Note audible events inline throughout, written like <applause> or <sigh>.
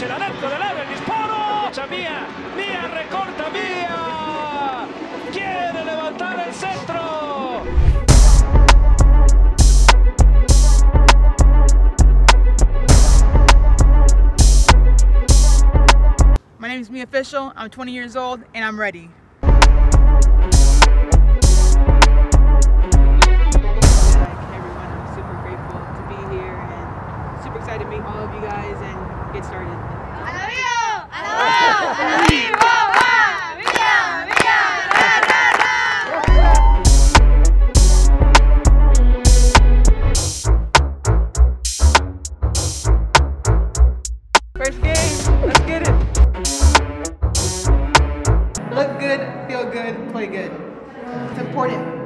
Adentro del el disparo. Mía, Mía recorta, Mía. Quiere levantar el centro. My name is Mia Fishel. I'm 20 years old and I'm ready. First game, let's get it. Look good, feel good, play good. It's important.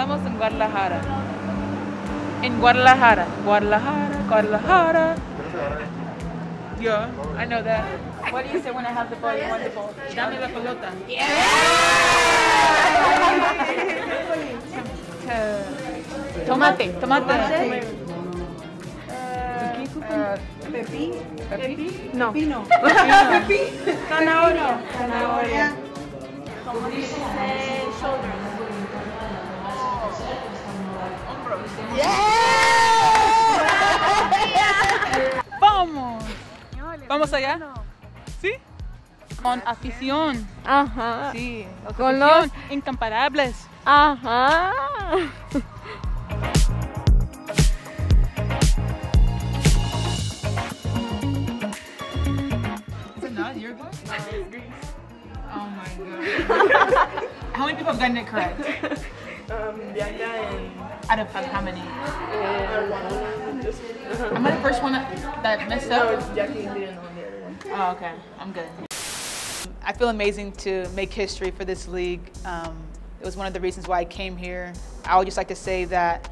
Estamos en Guadalajara. En Guadalajara. Guadalajara, Guadalajara. Yeah, I know that. What do you say when I have the ball? You want the ball? Dame la pelota. Uh, tomate, tomate. Pepi. Pepi? No. Pino. Pepi? <laughs> Zanahoria. Zanahoria. ¡Vamos! ¿Vamos allá? ¿Sí? Con afición. Ajá. Sí, Con afición, incomparables. Ajá. Is it not Uruguay? <laughs> <laughs> Oh my god. <laughs> how many people have gotten it correct? Um, Bianca and Out of how many? Am I the first one that, that messed no, up? it's Jackie and Leon on the other one. Oh, okay. I'm good. I feel amazing to make history for this league. Um, it was one of the reasons why I came here. I would just like to say that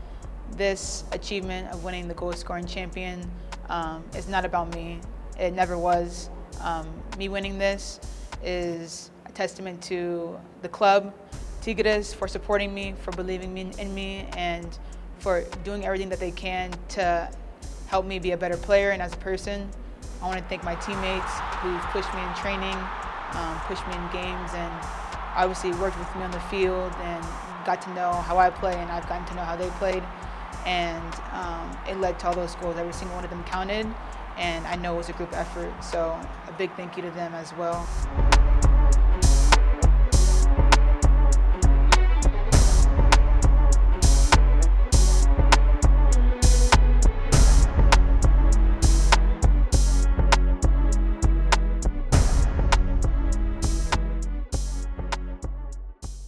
this achievement of winning the goal scoring champion um, is not about me. It never was. Um, me winning this is a testament to the club, Tigres, for supporting me, for believing me, in me, and for doing everything that they can to help me be a better player and as a person. I want to thank my teammates who've pushed me in training, um, pushed me in games, and obviously worked with me on the field and got to know how I play, and I've gotten to know how they played. And um, it led to all those goals. Every single one of them counted, and I know it was a group effort. So a big thank you to them as well.